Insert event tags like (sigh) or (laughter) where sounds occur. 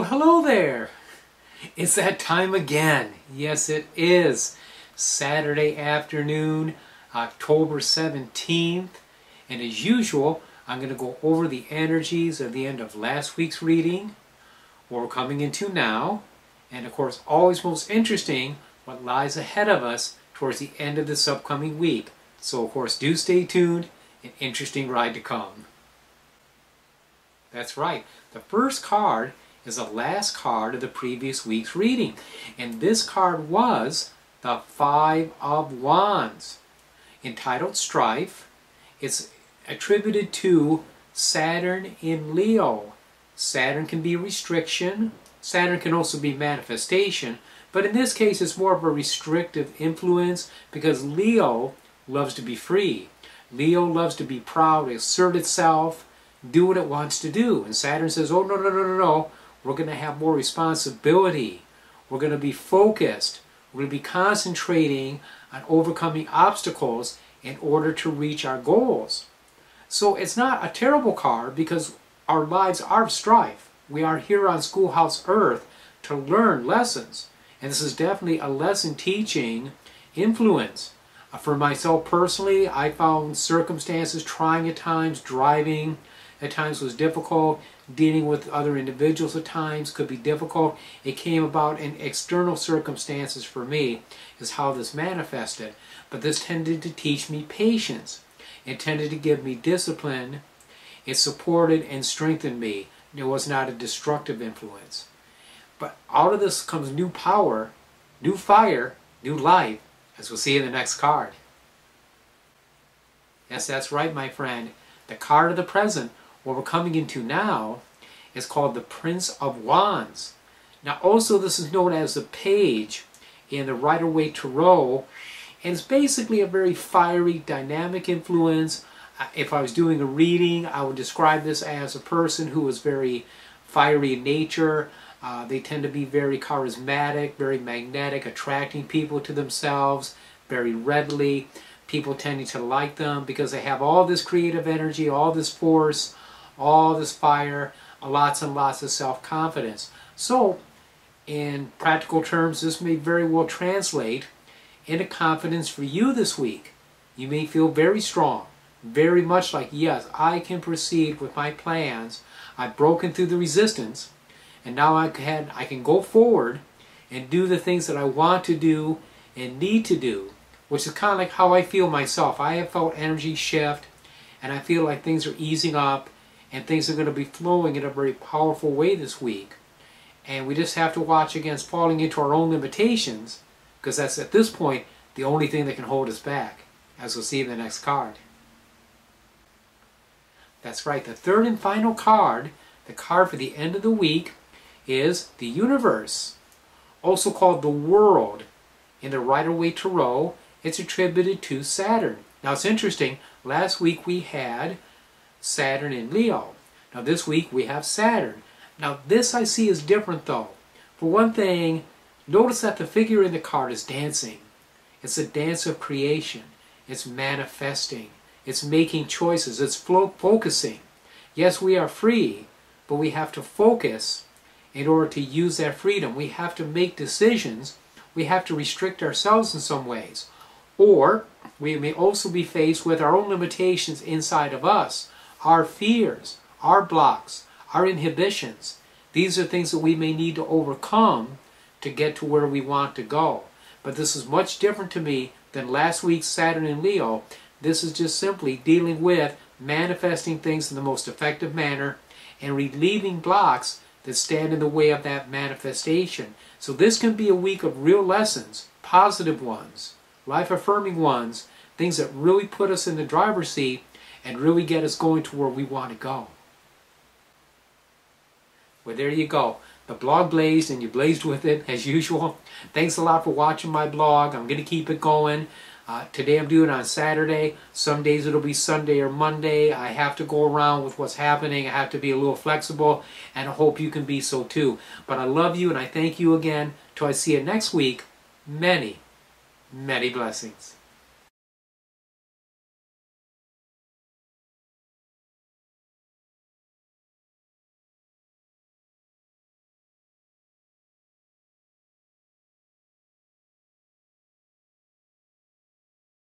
Well, hello there. It's that time again. Yes, it is. Saturday afternoon, October 17th. And as usual, I'm going to go over the energies of the end of last week's reading, we're coming into now, and of course, always most interesting, what lies ahead of us towards the end of this upcoming week. So, of course, do stay tuned. An interesting ride to come. That's right. The first card is the last card of the previous week's reading. And this card was the Five of Wands, entitled Strife. It's attributed to Saturn in Leo. Saturn can be restriction. Saturn can also be manifestation. But in this case, it's more of a restrictive influence because Leo loves to be free. Leo loves to be proud, assert itself, do what it wants to do. And Saturn says, oh, no, no, no, no, no. We're going to have more responsibility. We're going to be focused. We're going to be concentrating on overcoming obstacles in order to reach our goals. So it's not a terrible card because our lives are strife. We are here on Schoolhouse Earth to learn lessons. And this is definitely a lesson teaching influence. Uh, for myself personally, I found circumstances trying at times, driving at times was difficult, dealing with other individuals at times could be difficult. It came about in external circumstances for me, is how this manifested. But this tended to teach me patience. It tended to give me discipline. It supported and strengthened me. It was not a destructive influence. But out of this comes new power, new fire, new life, as we'll see in the next card. Yes, that's right, my friend. The card of the present, what we're coming into now, is called the Prince of Wands. Now, also, this is known as the Page in the Rider Waite Tarot, and it's basically a very fiery, dynamic influence. Uh, if I was doing a reading, I would describe this as a person who is very fiery in nature. Uh, they tend to be very charismatic, very magnetic, attracting people to themselves very readily. People tending to like them because they have all this creative energy, all this force, all this fire, lots and lots of self-confidence. So, in practical terms, this may very well translate into confidence for you this week. You may feel very strong, very much like, yes, I can proceed with my plans. I've broken through the resistance, and now I can, I can go forward and do the things that I want to do and need to do, which is kind of like how I feel myself. I have felt energy shift, and I feel like things are easing up, and things are going to be flowing in a very powerful way this week. And we just have to watch against falling into our own limitations, because that's at this point the only thing that can hold us back, as we'll see in the next card. That's right, the third and final card, the card for the end of the week, is the universe, also called the world. In the Rider Waite Tarot, it's attributed to Saturn. Now it's interesting, last week we had Saturn in Leo. Now this week we have Saturn. Now this I see is different though. For one thing, notice that the figure in the card is dancing. It's a dance of creation. It's manifesting. It's making choices. It's focusing. Yes, we are free, but we have to focus in order to use that freedom. We have to make decisions. We have to restrict ourselves in some ways. Or we may also be faced with our own limitations inside of us our fears, our blocks, our inhibitions. These are things that we may need to overcome to get to where we want to go. But this is much different to me than last week's Saturn in Leo. This is just simply dealing with manifesting things in the most effective manner and relieving blocks that stand in the way of that manifestation. So this can be a week of real lessons, positive ones, life-affirming ones, things that really put us in the driver's seat and really get us going to where we want to go. Well, there you go. The blog blazed and you blazed with it as (laughs) usual. Thanks a lot for watching my blog. I'm going to keep it going. Uh, today I'm doing on Saturday. Some days it'll be Sunday or Monday. I have to go around with what's happening. I have to be a little flexible and I hope you can be so too. But I love you and I thank you again. Till I see you next week, many, many blessings.